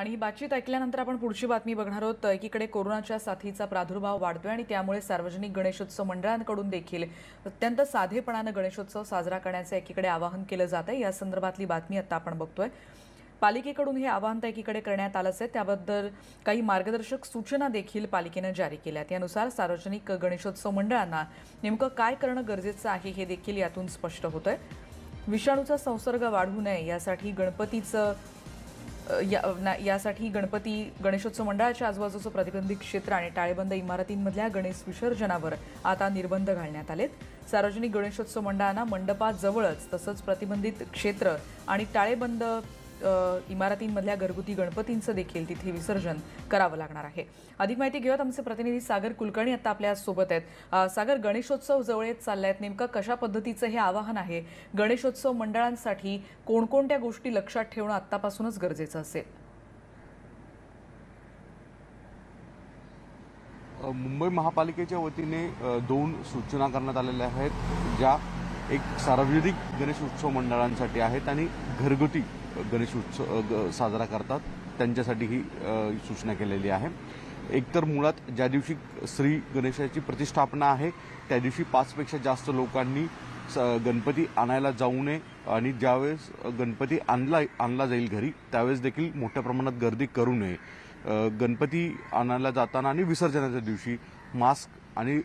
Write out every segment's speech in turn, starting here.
आणि ही बातचीत ऐकल्यानंतर आपण पुढची बातमी बघणार आहोत. एकीकडे कोरोनाच्या साथीचा प्रादुर्भाव वाढतोय आणि त्यामुळे सार्वजनिक गणेशोत्सव मंडळांकडून देखील अत्यंत साधेपणानं गणेशोत्सव साजरा करण्याचं एकीकडे आवाहन केलं जात आहे या संदर्भातली बातमी आता आपण बघतोय. पालिकेकडून हे आवाहन तर एकीकडे करण्यात आलंच आहे त्याबद्दल काही मार्गदर्शक सूचना देखील पालिकेनं जारी केल्या यानुसार सार्वजनिक गणेशोत्सव मंडळांना नेमकं काय करणं गरजेचं आहे हे देखील यातून स्पष्ट होतंय. विषाणूचा संसर्ग वाढू नये यासाठी गणपतीचं या ना- यासाठी गणपती गणेशोत्सव मंडळाच्या आजूबाजूचं प्रतिबंधित क्षेत्र आणि टाळेबंद इमारतींमधल्या गणेश विसर्जनावर आता निर्बंध घालण्यात आलेत. सार्वजनिक गणेशोत्सव मंडळांना मंडपाजवळच तसंच प्रतिबंधित क्षेत्र आणि टाळेबंद इमारतींमधल्या घरगुती गणपतींचं देखील तिथे विसर्जन करावं लागणार आहे. अधिक माहिती घेऊयात आमचे प्रतिनिधी सागर कुलकर्णी आता आपल्यासोबत आहेत. सागर गणेशोत्सव जवळ येत चाललायत नेमकं कशा पद्धतीचं हे आवाहन आहे? गणेशोत्सव मंडळांसाठी कोणकोणत्या गोष्टी लक्षात ठेवणं आत्तापासूनच गरजेचं असेल? मुंबई महापालिकेच्या वतीने दोन सूचना करण्यात आलेल्या आहेत ज्या एक सार्वजनिक गणेश उत्सव मंडळांसाठी आहेत आणि घरगुती गणेश उत्सव ग- साजरा करतात. त्यांच्यासाठी ही सूचना केलेली आहे. एकतर मुळात ज्या दिवशी श्री गणेशाची प्रतिष्ठापना आहे त्या दिवशी पाचपेक्षा जास्त लोकांनी स- गणपती आणायला जाऊ नये आणि ज्यावेळेस गणपती आणला आणला जाईल घरी त्यावेळेस देखील मोठ्या प्रमाणात गर्दी करू नये. गणपती आणायला जाताना आणि विसर्जनाच्या दिवशी मास्क आणि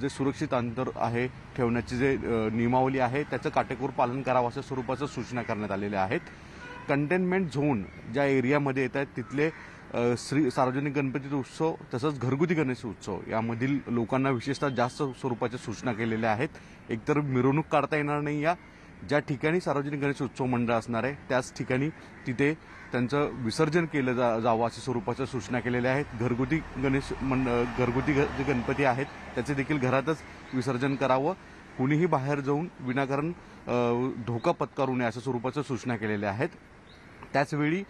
जे सुरक्षित अंतर आहे ठेवण्याची जे नियमावली आहे त्याचं काटेकोर पालन करावं अशा स्वरूपाच्या सूचना करण्यात आलेल्या आहेत. कंटेनमेंट झोन ज्या एरियामध्ये येत आहेत तिथले श्री सार्वजनिक गणपतीचा उत्सव तसंच घरगुती गणेश उत्सव यामधील लोकांना विशेषतः जास्त स्वरूपाच्या सूचना केलेल्या आहेत. एकतर मिरवणूक काढता येणार नाही या ज्या ठिकाणी सार्वजनिक गणेश उत्सव मंडळ असणार आहे त्याच ठिकाणी तिथे त्यांचं विसर्जन केलं जा जावं अशा स्वरूपाच्या सूचना केलेल्या आहेत. घरगुती गणेश मंड घरगुती जे गणपती आहेत त्याचे देखील घरातच विसर्जन करावं. कुणीही बाहेर जाऊन विनाकारण धोका पत्करू नये अशा स्वरूपाच्या सूचना केलेल्या आहेत. त्याचवेळी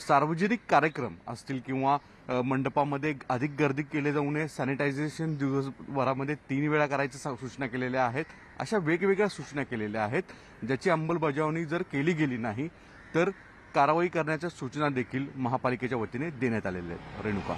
सार्वजनिक कार्यक्रम असतील किंवा मंडपामध्ये अधिक गर्दी केले जाऊ नये सॅनिटायझेशन दिवसभरामध्ये तीन वेळा करायच्या सा- सूचना केलेल्या आहेत. अशा वेगवेगळ्या सूचना केलेल्या आहेत. ज्याची अंमलबजावणी जर केली गेली नाही तर कारवाई करण्याच्या सूचना देखील महापालिकेच्या वतीने देण्यात आलेल्या आहेत. रेणुका.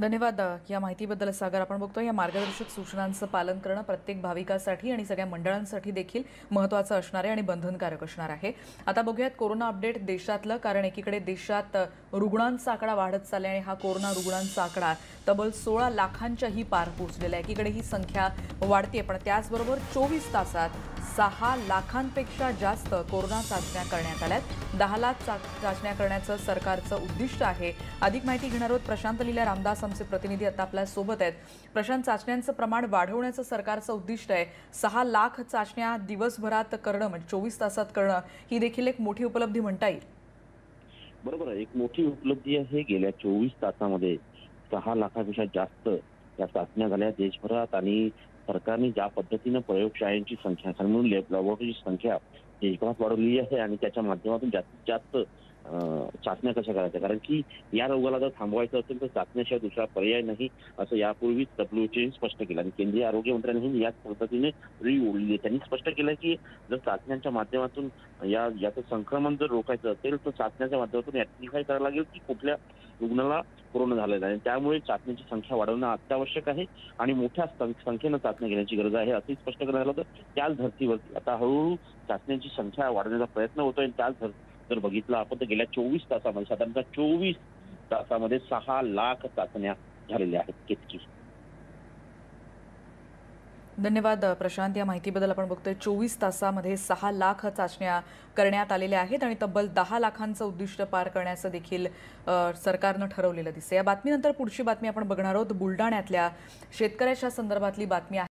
धन्यवाद या माहितीबद्दल सागर आपण बघतो या मार्गदर्शक सूचनांचं पालन करणं प्रत्येक भाविकासाठी आणि सगळ्या मंडळांसाठी देखील महत्त्वाचं असणार आहे आणि बंधनकारक असणार आहे. आता बघूयात कोरोना अपडेट देशातलं कारण एकीकडे देशात रुग्णांचा आकडा वाढत चालला आहे आणि हा कोरोना रुग्णांचा आकडा तब्बल सोळा लाखांच्याही पार पोहोचलेला आहे. एकीकडे ही संख्या वाढते पण त्याचबरोबर चोवीस तासात सहा लाखांपेक्षा जास्त कोरोना चाचण्या करण्यात आल्यात. दहा लाख चाचण्या करण्याचं सरकारचं उद्दिष्ट आहे. अधिक माहिती घेणार आहोत प्रशांत लीला रामदास आमचे प्रतिनिधी आता आपल्यासोबत आहेत. प्रशांत चाचण्यांचं प्रमाण वाढवण्याचं सरकारचं उद्दिष्ट आहे. सहा लाख चाचण्या दिवसभरात करणं म्हणजे चोवीस तासात करणं ही देखील एक मोठी उपलब्धी म्हणता येईल. बरोबर आहे. एक मोठी उपलब्धी आहे. गेल्या चोवीस तासामध्ये सहा लाखापेक्षा जास्त या चाचण्या झाल्या देशभरात आणि सरकारने ज्या पद्धतीनं प्रयोगशाळांची संख्या म्हणून लॅबोरेटरीची संख्या देशभरात वाढवली आहे आणि त्याच्या माध्यमातून जास्तीत जास्त चाचण्या कशा करायच्या? कारण की या रोगाला जर थांबवायचं असेल तर चाचण्याशिवाय दुसरा पर्याय नाही असं यापूर्वीच डब्ल्यूएचओने स्पष्ट केलं. आणि केंद्रीय आरोग्य मंत्र्यांनी याच पद्धतीने री ओढली त्यांनी स्पष्ट केलं की जर चाचण्यांच्या माध्यमातून या याचं संक्रमण जर रोखायचं असेल तर चाचण्याच्या माध्यमातून ऍक्टिफाय करावं लागेल की कुठल्या रुग्णाला कोरोना झालेला आहे. आणि त्यामुळे चाचण्याची संख्या वाढवणं अत्यावश्यक आहे आणि मोठ्या संख्येनं चाचण्या घेण्याची गरज आहे असंही स्पष्ट करण्यात आलं तर त्याच धर्तीवरती आता हळूहळू चाचण्यांची संख्या वाढवण्याचा प्रयत्न होतोय आणि त्याच धर्ती जर बघितलं आपण तर गेल्या चोवीस तासामध्ये साधारणतः चोवीस तासामध्ये सहा लाख चाचण्या झालेल्या आहेत केतकी धन्यवाद प्रशांत. या माहितीबद्दल आपण बघतोय चोवीस तासामध्ये सहा लाख चाचण्या करण्यात आलेल्या आहेत आणि तब्बल दहा लाखांचं उद्दिष्ट पार करण्याचं देखील सरकारनं ठरवलेलं दिसतं या बातमीनंतर पुढची बातमी आपण बघणार आहोत. बुलडाण्यातल्या शेतकऱ्याच्या संदर्भातली बातमी आहे.